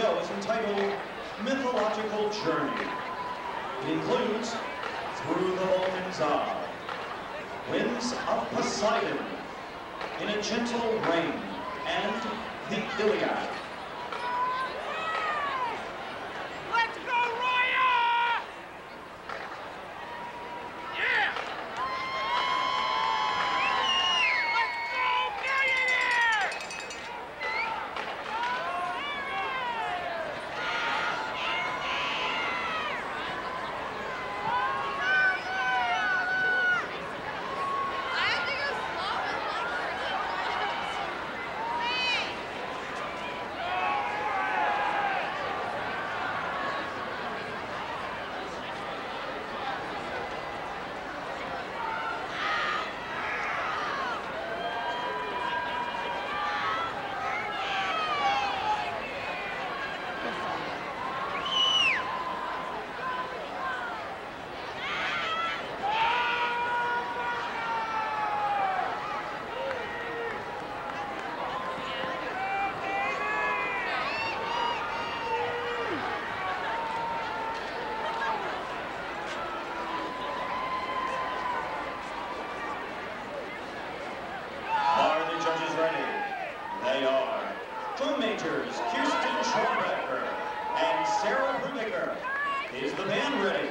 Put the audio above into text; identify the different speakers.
Speaker 1: show is entitled Mythological Journey. It includes Through the Vulcan's Eye, Winds of Poseidon, In a Gentle Rain, and The Iliad. Majors Kirsten Schwarbecker and Sarah Brubaker. Is the band ready?